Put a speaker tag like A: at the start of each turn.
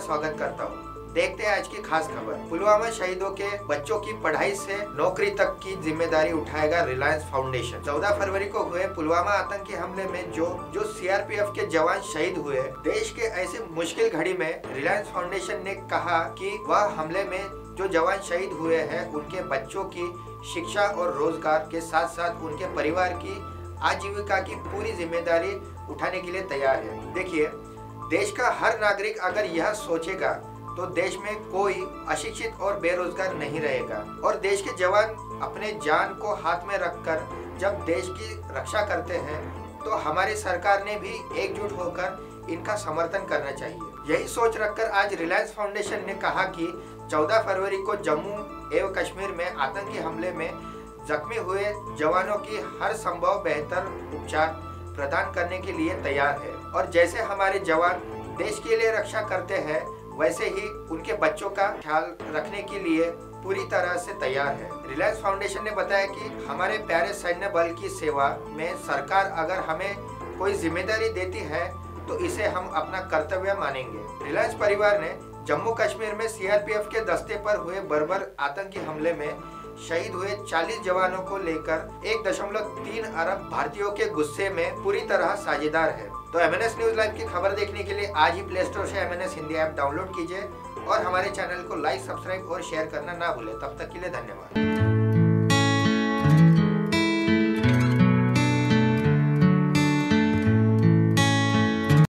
A: स्वागत करता हूँ। देखते हैं आज की खास खबर। पुलवामा शहीदों के बच्चों की पढ़ाई से नौकरी तक की ज़िम्मेदारी उठाएगा रिलायंस फाउंडेशन 14 फरवरी को हुए पुलवामा आतंकी हमले में जो जो सीआरपीएफ के जवान शहीद हुए, देश के ऐसे मुश्किल घड़ी में रिलायंस फाउंडेशन ने कहा कि वह हमले में जो जवान शहीद हुए हैं, उनके बच्चों की शिक्षा और रोज़गार के साथ साथ उनके परिवार की आजीविका की पूरी ज़िम्मेदारी उठाने के लिए तैयार है। देखिए देश का हर नागरिक अगर यह सोचेगा तो देश में कोई अशिक्षित और बेरोजगार नहीं रहेगा। और देश के जवान अपने जान को हाथ में रखकर जब देश की रक्षा करते हैं तो हमारी सरकार ने भी एकजुट होकर इनका समर्थन करना चाहिए। यही सोच रखकर आज रिलायंस फाउंडेशन ने कहा कि 14 फरवरी को जम्मू एवं कश्मीर में आतंकी हमले में जख्मी हुए जवानों की हर संभव बेहतर उपचार प्रदान करने के लिए तैयार है। और जैसे हमारे जवान देश के लिए रक्षा करते हैं, वैसे ही उनके बच्चों का ख्याल रखने के लिए पूरी तरह से तैयार है। रिलायंस फाउंडेशन ने बताया कि हमारे प्यारे सैन्य बल की सेवा में सरकार अगर हमें कोई ज़िम्मेदारी देती है तो इसे हम अपना कर्तव्य मानेंगे। रिलायंस परिवार ने जम्मू कश्मीर में सीआरपीएफ के दस्ते पर हुए बर्बर आतंकी हमले में शहीद हुए 40 जवानों को लेकर एक दशमलव तीन अरब भारतीयों के गुस्से में पूरी तरह साझेदार है। तो एमएनएस न्यूज़ लाइव की खबर देखने के लिए आज ही प्ले स्टोर से एम हिंदी ऐप डाउनलोड कीजिए और हमारे चैनल को लाइक सब्सक्राइब और शेयर करना ना भूले। तब तक के लिए धन्यवाद।